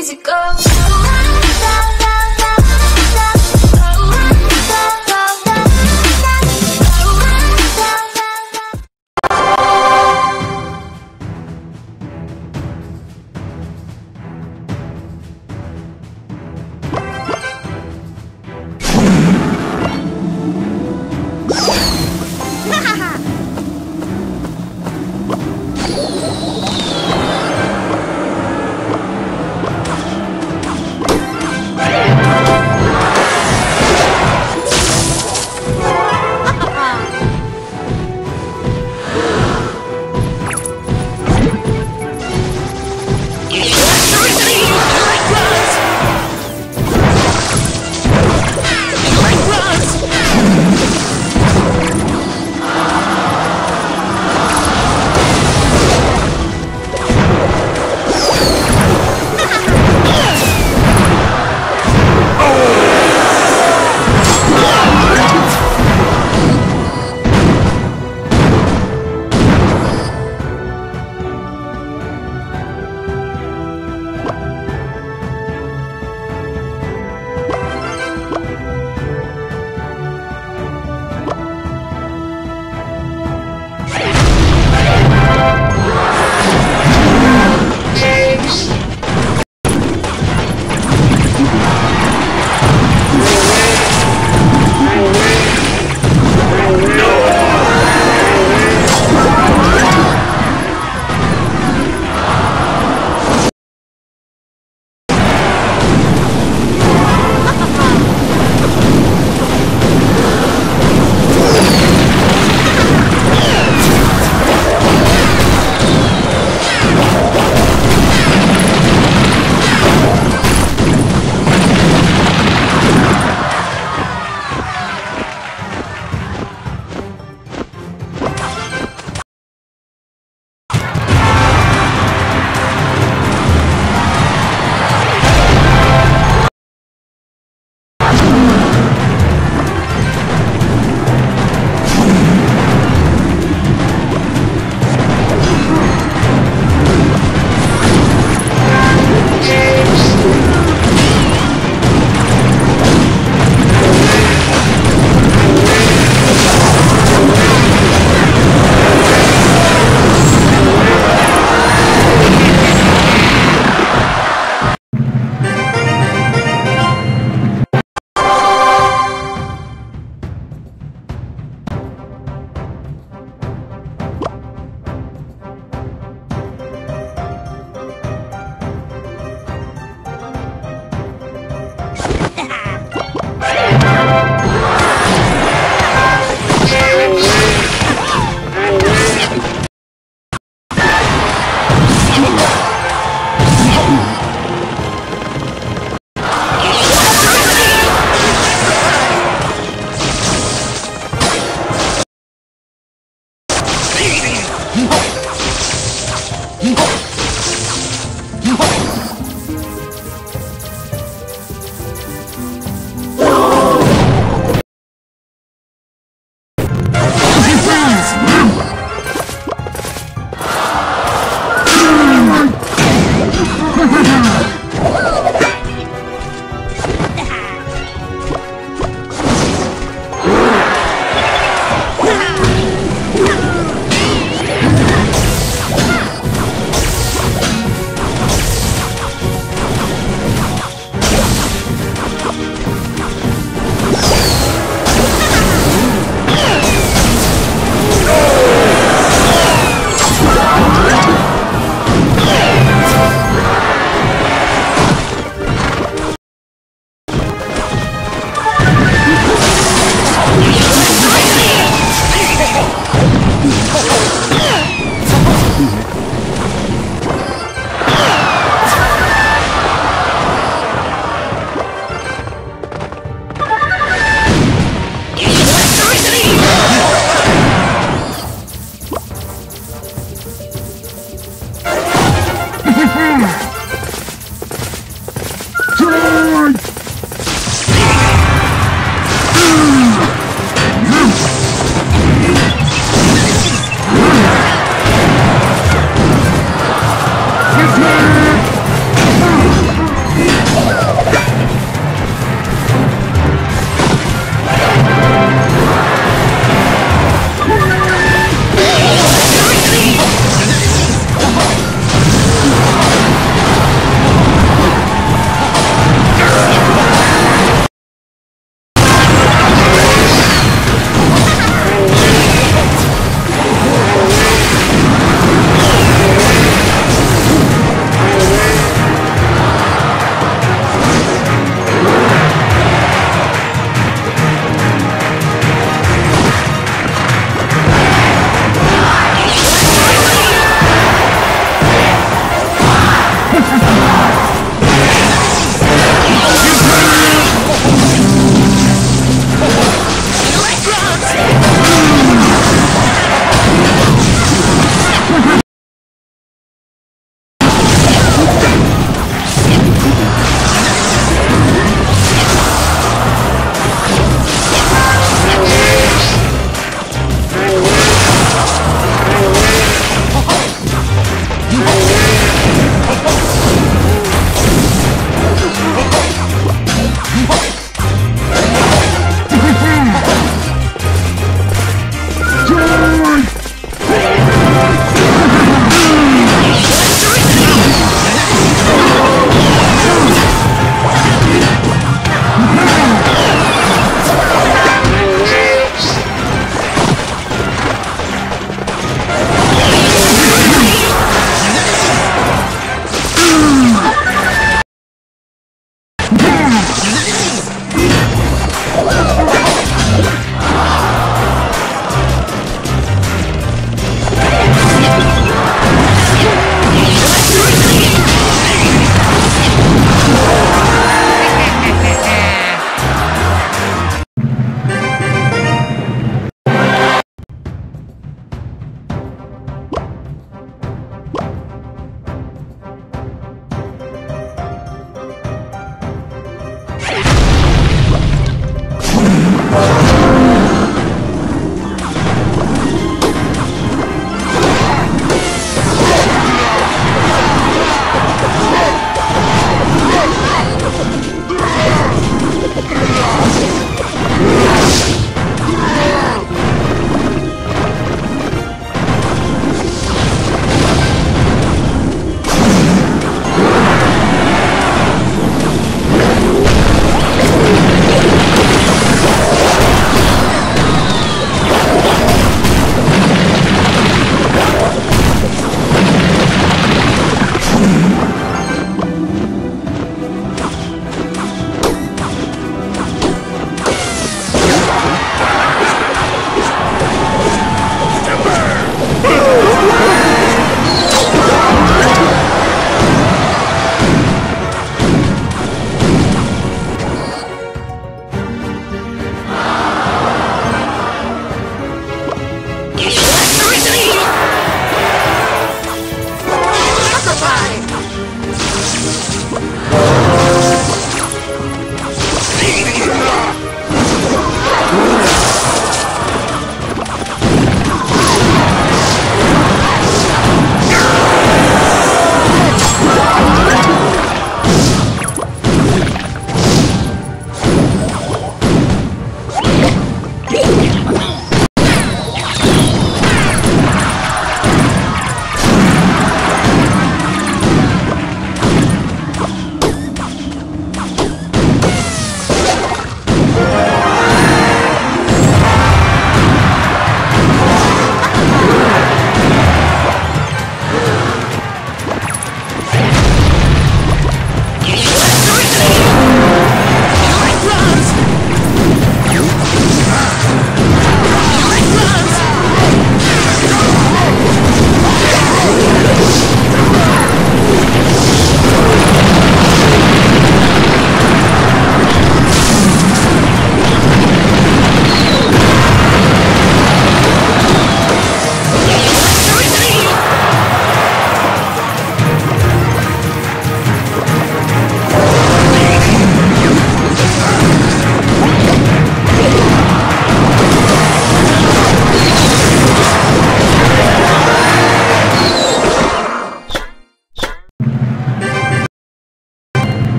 easy go.